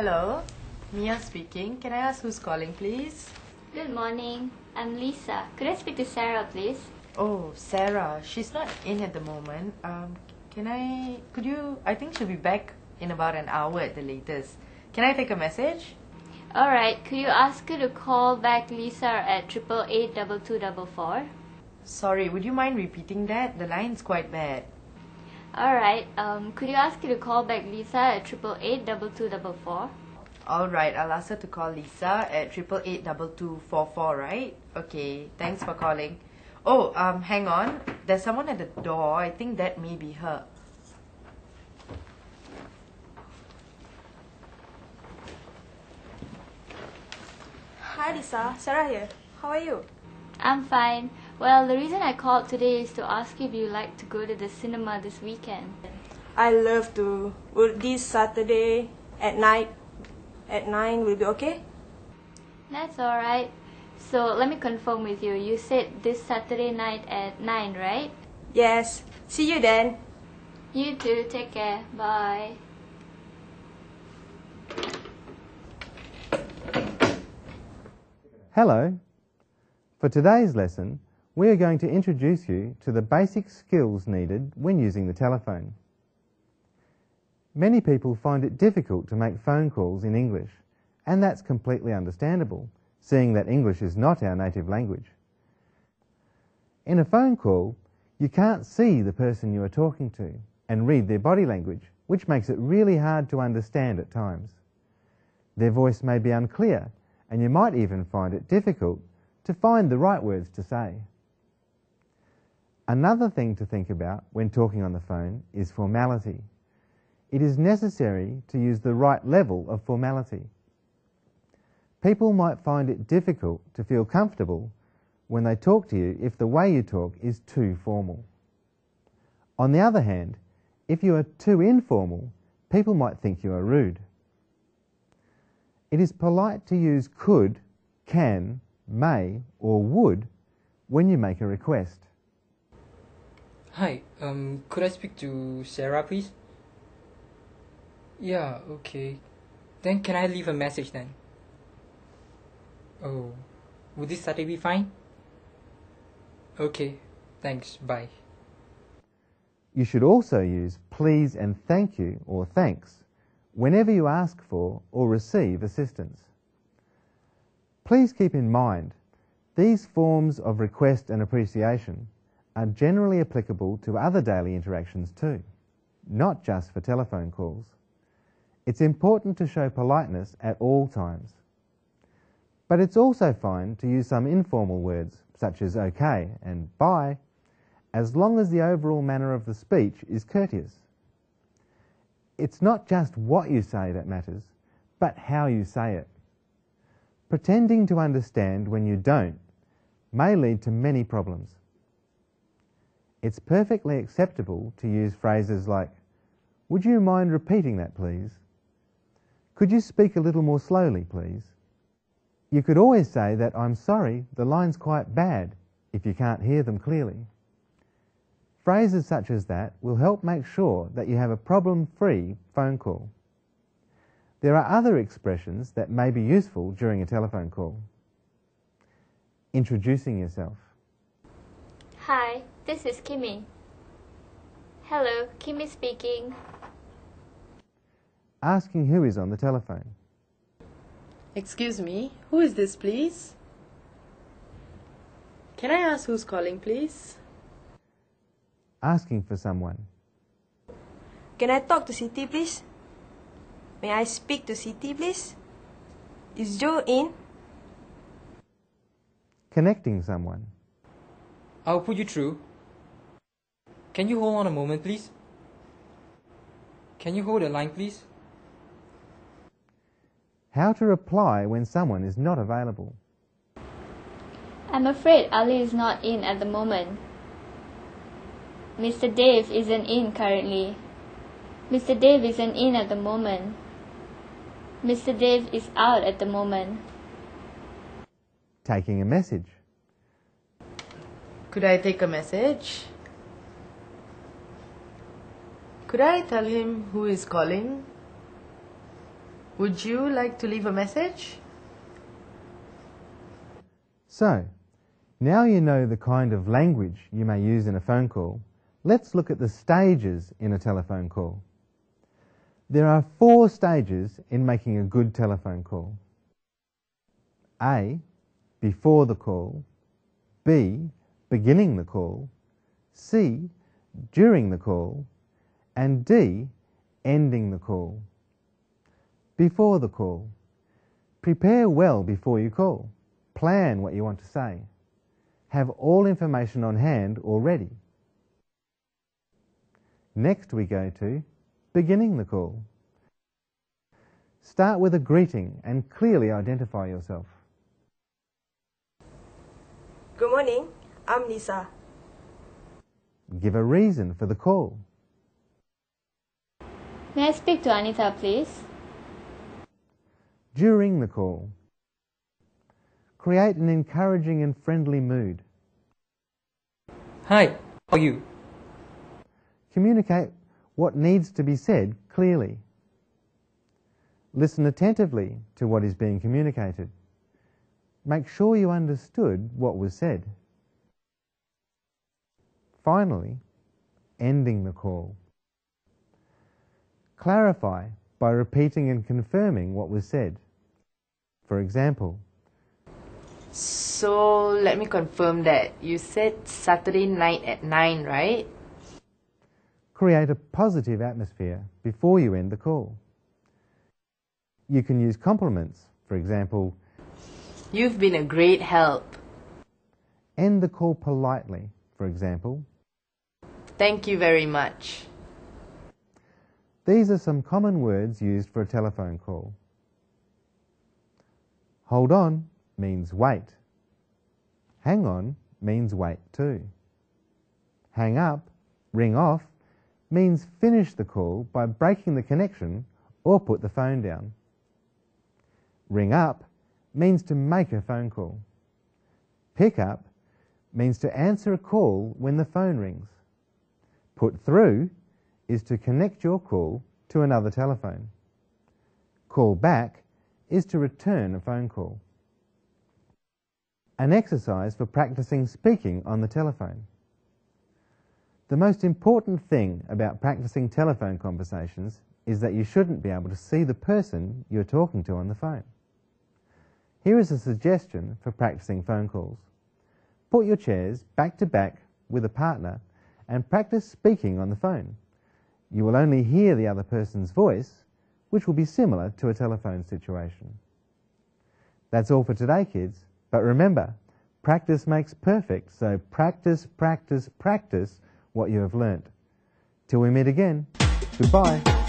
Hello, Mia speaking. Can I ask who's calling, please? Good morning. I'm Lisa. Could I speak to Sarah, please? Oh, Sarah. She's not in at the moment. Um, can I? Could you? I think she'll be back in about an hour at the latest. Can I take a message? Alright, could you ask her to call back Lisa at triple eight double two double four? Sorry, would you mind repeating that? The line's quite bad. Alright, um, could you ask her to call back Lisa at triple eight double two double four? All right, I'll ask her to call Lisa at triple eight double two four four. Right? Okay. Thanks for calling. Oh, um, hang on. There's someone at the door. I think that may be her. Hi Lisa, Sarah here. How are you? I'm fine. Well, the reason I called today is to ask if you'd like to go to the cinema this weekend. I love to. Would this Saturday at night at 9 will be okay? That's alright. So let me confirm with you. You said this Saturday night at 9, right? Yes. See you then. You too. Take care. Bye. Hello. For today's lesson, we are going to introduce you to the basic skills needed when using the telephone. Many people find it difficult to make phone calls in English, and that's completely understandable, seeing that English is not our native language. In a phone call, you can't see the person you are talking to and read their body language, which makes it really hard to understand at times. Their voice may be unclear, and you might even find it difficult to find the right words to say. Another thing to think about when talking on the phone is formality. It is necessary to use the right level of formality. People might find it difficult to feel comfortable when they talk to you if the way you talk is too formal. On the other hand, if you are too informal, people might think you are rude. It is polite to use could, can, may, or would when you make a request. Hi, um, could I speak to Sarah, please? Yeah, okay. Then can I leave a message then? Oh, would this Saturday be fine? Okay, thanks, bye. You should also use please and thank you or thanks whenever you ask for or receive assistance. Please keep in mind these forms of request and appreciation are generally applicable to other daily interactions too, not just for telephone calls. It's important to show politeness at all times. But it's also fine to use some informal words such as okay and bye, as long as the overall manner of the speech is courteous. It's not just what you say that matters, but how you say it. Pretending to understand when you don't may lead to many problems. It's perfectly acceptable to use phrases like, Would you mind repeating that, please? Could you speak a little more slowly, please? You could always say that I'm sorry, the line's quite bad, if you can't hear them clearly. Phrases such as that will help make sure that you have a problem-free phone call. There are other expressions that may be useful during a telephone call. Introducing yourself. Hi, this is Kimmy. Hello, Kimmy speaking. Asking who is on the telephone. Excuse me. Who is this, please? Can I ask who's calling, please? Asking for someone. Can I talk to Siti, please? May I speak to Siti, please? Is Joe in? Connecting someone. I'll put you through. Can you hold on a moment, please? Can you hold the line, please? How to reply when someone is not available. I'm afraid Ali is not in at the moment. Mr. Dave isn't in currently. Mr. Dave isn't in at the moment. Mr. Dave is out at the moment. Taking a message. Could I take a message? Could I tell him who is calling? Would you like to leave a message? So, now you know the kind of language you may use in a phone call, let's look at the stages in a telephone call. There are four stages in making a good telephone call. A. Before the call. B. Beginning the call. C. During the call. And D. Ending the call. Before the call. Prepare well before you call. Plan what you want to say. Have all information on hand already. Next we go to beginning the call. Start with a greeting and clearly identify yourself. Good morning, I'm Lisa. Give a reason for the call. May I speak to Anita, please? During the call. Create an encouraging and friendly mood. Hi, how are you? Communicate what needs to be said clearly. Listen attentively to what is being communicated. Make sure you understood what was said. Finally, ending the call. Clarify by repeating and confirming what was said. For example, So let me confirm that. You said Saturday night at 9, right? create a positive atmosphere before you end the call. You can use compliments, for example, You've been a great help. end the call politely, for example. Thank you very much. These are some common words used for a telephone call. Hold on means wait. Hang on means wait too. Hang up, ring off, means finish the call by breaking the connection or put the phone down. Ring up means to make a phone call. Pick up means to answer a call when the phone rings. Put through is to connect your call to another telephone. Call back is to return a phone call. An exercise for practicing speaking on the telephone. The most important thing about practicing telephone conversations is that you shouldn't be able to see the person you're talking to on the phone. Here is a suggestion for practicing phone calls. Put your chairs back to back with a partner and practice speaking on the phone. You will only hear the other person's voice, which will be similar to a telephone situation. That's all for today, kids. But remember, practice makes perfect, so practice, practice, practice what you have learnt. Till we meet again, goodbye.